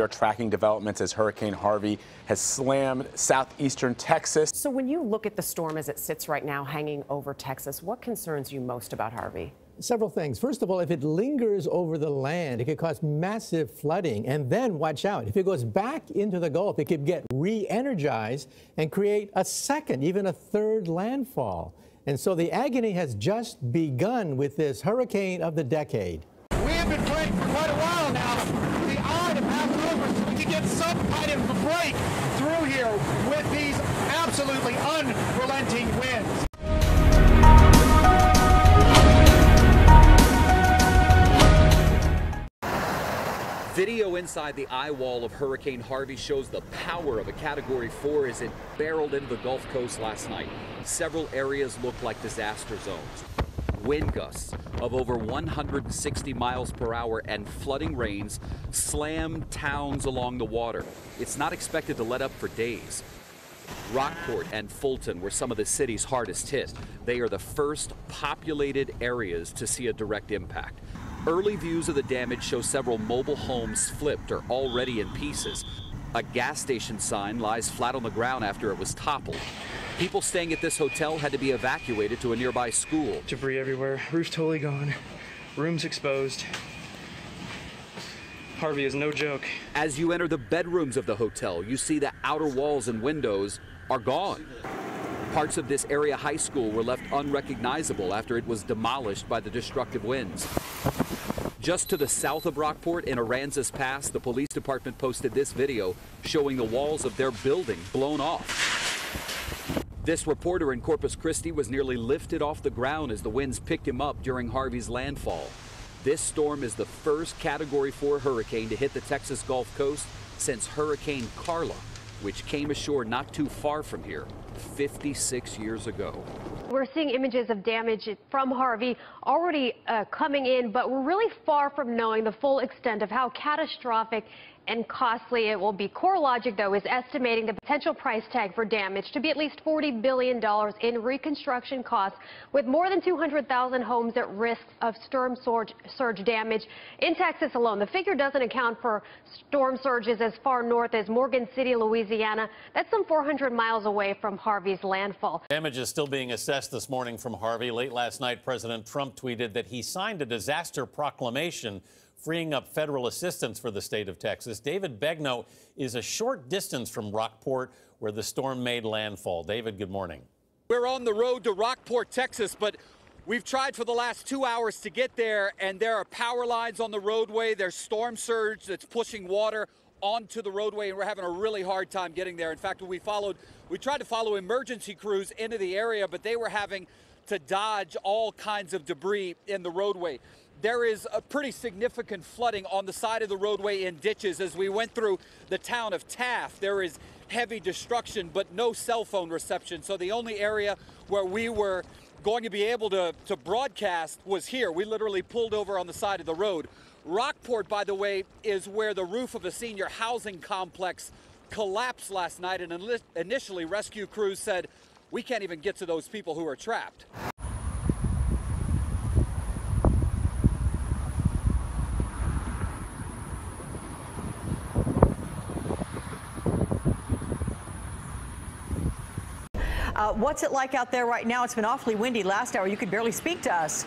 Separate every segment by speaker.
Speaker 1: They're tracking developments as Hurricane Harvey has slammed southeastern Texas.
Speaker 2: So when you look at the storm as it sits right now hanging over Texas, what concerns you most about Harvey?
Speaker 3: Several things. First of all, if it lingers over the land, it could cause massive flooding. And then, watch out, if it goes back into the Gulf, it could get re energized and create a second, even a third landfall. And so the agony has just begun with this hurricane of the decade.
Speaker 4: We have been praying for quite a while now for the eye to pass over so we can get some kind of break through here with these absolutely unrelenting winds.
Speaker 5: Video inside the eye wall of Hurricane Harvey shows the power of a Category 4 as it barreled into the Gulf Coast last night. Several areas look like disaster zones. Wind gusts of over 160 miles per hour and flooding rains slammed towns along the water. It's not expected to let up for days. Rockport and Fulton were some of the city's hardest hit. They are the first populated areas to see a direct impact. Early views of the damage show several mobile homes flipped or already in pieces. A gas station sign lies flat on the ground after it was toppled. People staying at this hotel had to be evacuated to a nearby school.
Speaker 6: Debris everywhere, roof totally gone, rooms exposed. Harvey is no joke.
Speaker 5: As you enter the bedrooms of the hotel, you see the outer walls and windows are gone. Parts of this area high school were left unrecognizable after it was demolished by the destructive winds. Just to the south of Rockport in Aransas Pass, the police department posted this video showing the walls of their building blown off. This reporter in Corpus Christi was nearly lifted off the ground as the winds picked him up during Harvey's landfall. This storm is the first Category 4 hurricane to hit the Texas Gulf Coast since Hurricane Carla, which came ashore not too far from here 56 years ago.
Speaker 7: We're seeing images of damage from Harvey already uh, coming in, but we're really far from knowing the full extent of how catastrophic and costly it will be. CoreLogic, though, is estimating the potential price tag for damage to be at least $40 billion in reconstruction costs, with more than 200,000 homes at risk of storm surge, surge damage in Texas alone. The figure doesn't account for storm surges as far north as Morgan City, Louisiana. That's some 400 miles away from Harvey's landfall.
Speaker 8: Damage is still being assessed this morning from Harvey. Late last night, President Trump tweeted that he signed a disaster proclamation freeing up federal assistance for the state of Texas. David Begnaud is a short distance from Rockport, where the storm made landfall. David, good morning.
Speaker 9: We're on the road to Rockport, Texas, but we've tried for the last two hours to get there, and there are power lines on the roadway. There's storm surge that's pushing water onto the roadway, and we're having a really hard time getting there. In fact, we followed, we tried to follow emergency crews into the area, but they were having to dodge all kinds of debris in the roadway there is a pretty significant flooding on the side of the roadway in ditches as we went through the town of Taft. There is heavy destruction, but no cell phone reception. So the only area where we were going to be able to, to broadcast was here. We literally pulled over on the side of the road. Rockport, by the way, is where the roof of a senior housing complex collapsed last night. And initially, rescue crews said, we can't even get to those people who are trapped.
Speaker 10: Uh, what's it like out there right now? It's been awfully windy last hour. You could barely speak to us.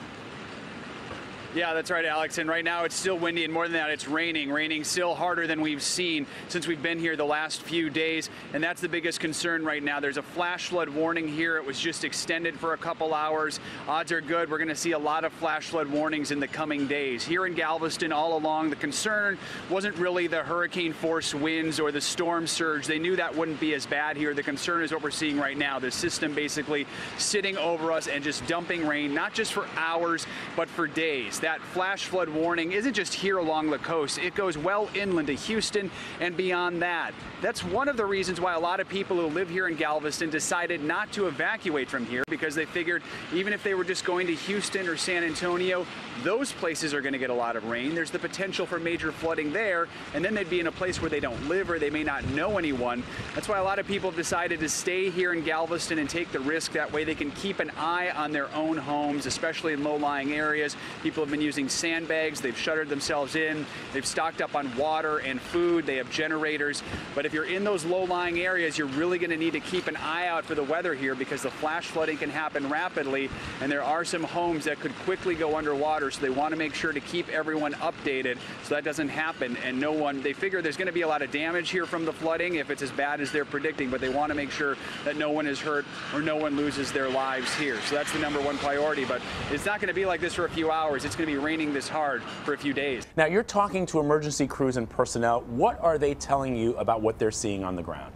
Speaker 11: Yeah, that's right, Alex. And right now it's still windy, and more than that, it's raining. Raining still harder than we've seen since we've been here the last few days. And that's the biggest concern right now. There's a flash flood warning here. It was just extended for a couple hours. Odds are good. We're going to see a lot of flash flood warnings in the coming days. Here in Galveston, all along, the concern wasn't really the hurricane force winds or the storm surge. They knew that wouldn't be as bad here. The concern is what we're seeing right now. The system basically sitting over us and just dumping rain, not just for hours, but for days that flash flood warning isn't just here along the coast. It goes well inland to Houston and beyond that. That's one of the reasons why a lot of people who live here in Galveston decided not to evacuate from here because they figured even if they were just going to Houston or San Antonio, those places are going to get a lot of rain. There's the potential for major flooding there, and then they'd be in a place where they don't live or they may not know anyone. That's why a lot of people have decided to stay here in Galveston and take the risk. That way they can keep an eye on their own homes, especially in low-lying areas. People have been using sandbags. They've shuttered themselves in. They've stocked up on water and food. They have generators. But if you're in those low-lying areas, you're really going to need to keep an eye out for the weather here because the flash flooding can happen rapidly, and there are some homes that could quickly go underwater. So they want to make sure to keep everyone updated so that doesn't happen. And no one, they figure there's going to be a lot of damage here from the flooding if it's as bad as they're predicting, but they want to make sure that no one is hurt or no one loses their lives here. So that's the number one priority. But it's not going to be like this for a few hours. It's going to be raining this hard for a few days.
Speaker 1: Now, you're talking to emergency crews and personnel. What are they telling you about what they're seeing on the ground?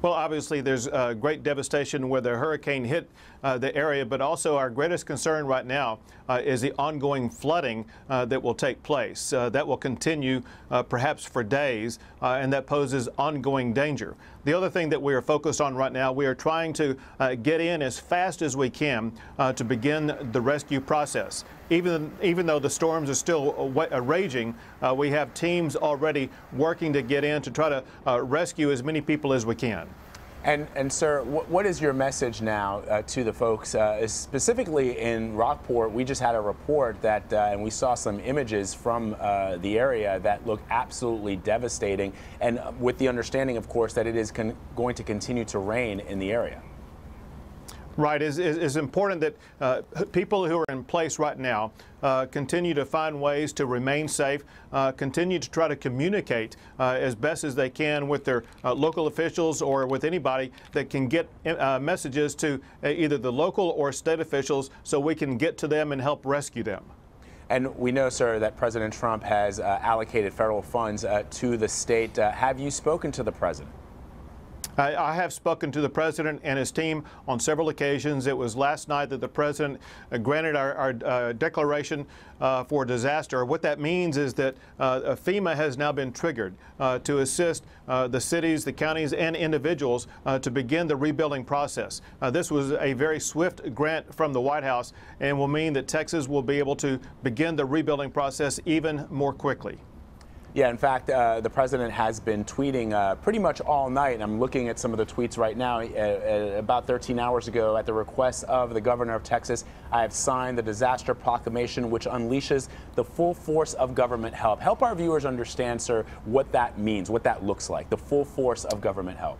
Speaker 12: Well, obviously, there's uh, great devastation where the hurricane hit uh, the area, but also our greatest concern right now uh, is the ongoing flooding uh, that will take place. Uh, that will continue uh, perhaps for days, and that poses ongoing danger. The other thing that we are focused on right now, we are trying to get in as fast as we can to begin the rescue process. Even, even though the storms are still raging, we have teams already working to get in to try to rescue as many people as we can.
Speaker 1: And, and sir, what is your message now uh, to the folks, uh, specifically in Rockport? We just had a report that, uh, and we saw some images from uh, the area that look absolutely devastating, and uh, with the understanding, of course, that it is going to continue to rain in the area.
Speaker 12: Right. It's, it's important that uh, people who are in place right now uh, continue to find ways to remain safe, uh, continue to try to communicate uh, as best as they can with their uh, local officials or with anybody that can get uh, messages to either the local or state officials so we can get to them and help rescue them.
Speaker 1: And we know, sir, that President Trump has allocated federal funds to the state. have you spoken to the president?
Speaker 12: I have spoken to the president and his team on several occasions. It was last night that the president uh, granted our, our uh, declaration uh, for disaster. What that means is that uh, FEMA has now been triggered uh, to assist uh, the cities, the counties, and individuals to begin the rebuilding process. this was a very swift grant from the White House and will mean that Texas will be able to begin the rebuilding process even more quickly.
Speaker 1: Yeah, in fact, uh, the president has been tweeting uh, pretty much all night. I'm looking at some of the tweets right now. Uh, uh, about 13 hours ago, at the request of the governor of Texas, I have signed the disaster proclamation, which unleashes the full force of government help. Help our viewers understand, sir, what that means, what that looks like, the full force of government help.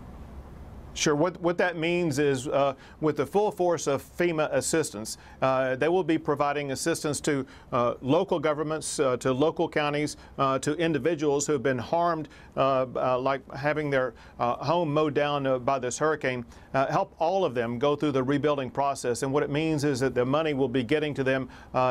Speaker 12: Sure. What, what that means is uh, with the full force of FEMA assistance, uh, they will be providing assistance to uh, local governments, uh, to local counties, uh, to individuals who have been harmed, uh, like having their home mowed down by this hurricane, help all of them go through the rebuilding process. And what it means is that the money will be getting to them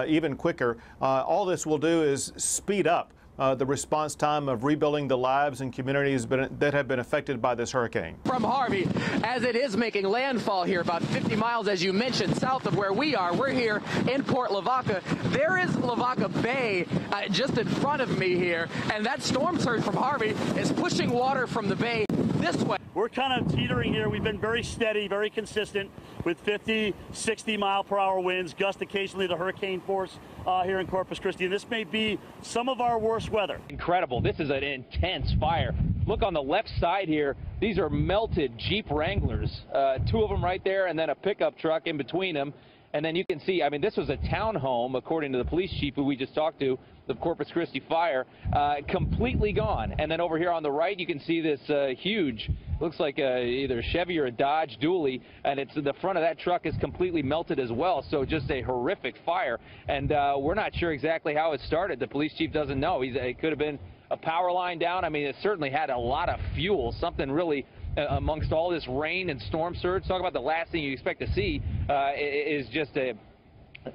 Speaker 12: even quicker. all this will do is speed up uh, the response time of rebuilding the lives and communities been, that have been affected by this hurricane.
Speaker 13: From Harvey, as it is making landfall here, about 50 miles, as you mentioned, south of where we are. We're here in Port Lavaca. There is Lavaca Bay uh, just in front of me here, and that storm surge from Harvey is pushing water from the bay this way.
Speaker 14: We're kind of teetering here. We've been very steady, very consistent with 50, 60 mile per hour winds, gust occasionally to hurricane force uh, here in Corpus Christi. And this may be some of our worst weather.
Speaker 15: Incredible. This is an intense fire. Look on the left side here. These are melted Jeep Wranglers. Uh, two of them right there, and then a pickup truck in between them. And then you can see, I mean, this was a townhome, according to the police chief who we just talked to, the Corpus Christi fire, uh, completely gone. And then over here on the right, you can see this uh, huge, looks like a, either a Chevy or a Dodge dually, and it's the front of that truck is completely melted as well. So just a horrific fire. And uh, we're not sure exactly how it started. The police chief doesn't know. He's, it could have been a power line down. I mean, it certainly had a lot of fuel, something really uh, amongst all this rain and storm surge. Talk about the last thing you expect to see uh, is just a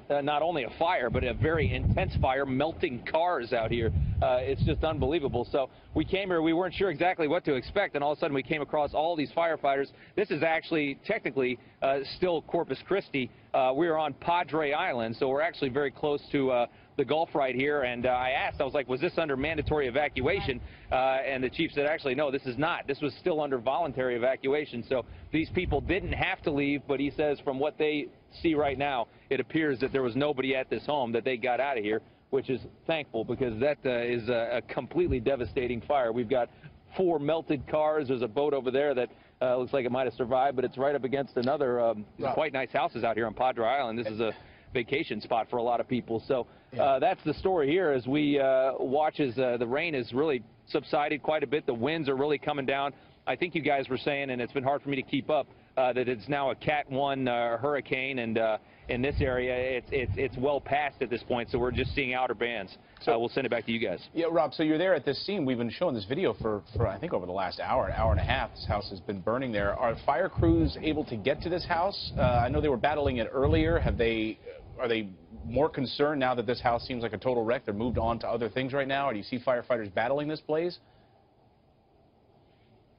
Speaker 15: uh, not only a fire, but a very intense fire, melting cars out here. Uh, it's just unbelievable. So we came here, we weren't sure exactly what to expect, and all of a sudden we came across all these firefighters. This is actually technically uh, still Corpus Christi. Uh, we're on Padre Island, so we're actually very close to uh, the Gulf right here. And uh, I asked, I was like, was this under mandatory evacuation? And the chief said, actually, no, this is not. This was still under voluntary evacuation. So these people didn't have to leave, but he says from what they see right now, it appears that there was nobody at this home that they got out of here, which is thankful because that uh, is a, a completely devastating fire. We've got four melted cars. There's a boat over there that uh, looks like it might have survived, but it's right up against another um, quite nice houses out here on Padre Island. This is a vacation spot for a lot of people. So uh, that's the story here as we uh, watch as uh, the rain has really subsided quite a bit. The winds are really coming down. I think you guys were saying, and it's been hard for me to keep up, that it's now a Cat 1 uh, hurricane, and uh, in this area, it's, it's, it's well past at this point, so we're just seeing outer bands. So uh, we'll send it back to you guys.
Speaker 16: Yeah, Rob, so you're there at this scene. We've been showing this video for, for, I think, over the last hour, an hour and a half. This house has been burning there. Are fire crews able to get to this house? Uh, I know they were battling it earlier. Have they, are they more concerned now that this house seems like a total wreck? They're moved on to other things right now? Or do you see firefighters battling this blaze?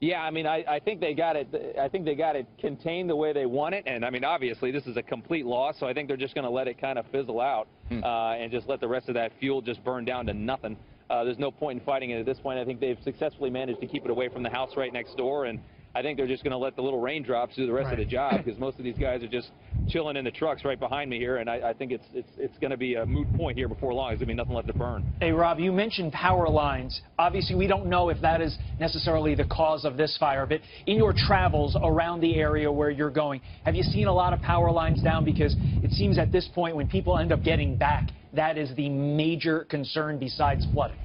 Speaker 15: Yeah, I mean, I, I think they got it. I think they got it contained the way they want it, and I mean, obviously, this is a complete loss. So I think they're just going to let it kind of fizzle out hmm. uh, and just let the rest of that fuel just burn down to nothing. Uh, there's no point in fighting it at this point. I think they've successfully managed to keep it away from the house right next door, and I think they're just going to let the little raindrops do the rest right. of the job because most of these guys are just chilling in the trucks right behind me here, and I, I think it's it's it's going to be a moot point here before long. There's going to be nothing left to burn.
Speaker 17: Hey, Rob, you mentioned power lines. Obviously, we don't know if that is necessarily the cause of this fire, but in your travels around the area where you're going, have you seen a lot of power lines down? Because it seems at this point, when people end up getting back, that is the major concern besides flooding.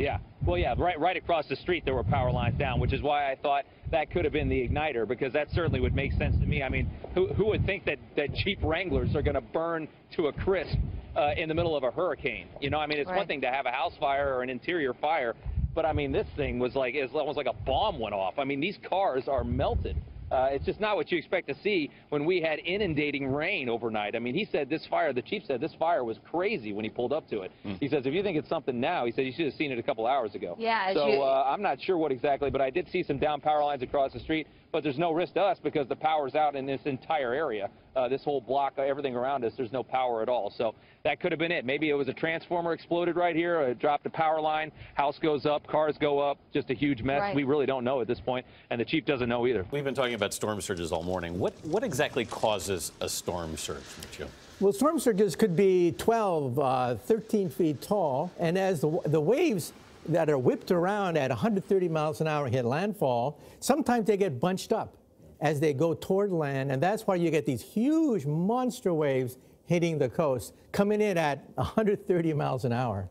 Speaker 15: Yeah. Well, yeah, right, right across the street there were power lines down, which is why I thought that could have been the igniter, because that certainly would make sense to me. I mean, who, who would think that, that Jeep Wranglers are going to burn to a crisp uh, in the middle of a hurricane? You know, I mean, it's right. one thing to have a house fire or an interior fire, but I mean, this thing was like, it's almost like a bomb went off. I mean, these cars are melted. Uh, it's just not what you expect to see when we had inundating rain overnight. I mean, he said this fire, the chief said this fire was crazy when he pulled up to it. Mm. He says, if you think it's something now, he said you should have seen it a couple hours ago.
Speaker 7: Yeah.
Speaker 15: So
Speaker 7: you...
Speaker 15: uh, I'm not sure what exactly, but I did see some down power lines across the street but there's no risk to us because the power's out in this entire area. Uh, this whole block, uh, everything around us, there's no power at all. So that could have been it. Maybe it was a transformer exploded right here, it dropped a power line, house goes up, cars go up, just a huge mess. Right. We really don't know at this point, and the chief doesn't know either.
Speaker 8: We've been talking about storm surges all morning. What, what exactly causes a storm surge, Joe?
Speaker 3: Well, storm surges could be 12, uh, 13 feet tall, and as the, the waves that are whipped around at 130 miles an hour hit landfall, sometimes they get bunched up as they go toward land, and that's why you get these huge monster waves hitting the coast, coming in at 130 miles an hour.